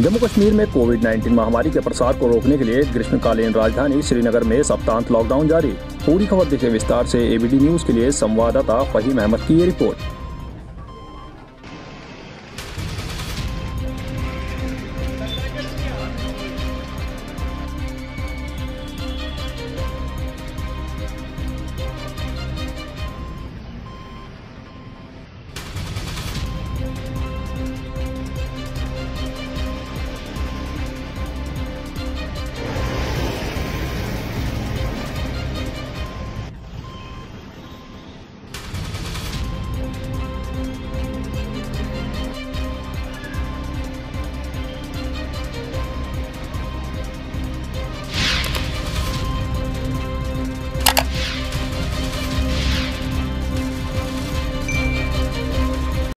जम्मू कश्मीर में कोविड 19 महामारी के प्रसार को रोकने के लिए ग्रीष्मकालीन राजधानी श्रीनगर में सप्तांत लॉकडाउन जारी। पूरी खबर देखें विस्तार से एबीडी न्यूज़ के लिए संवाददाता फहीम अहमद की ये रिपोर्ट।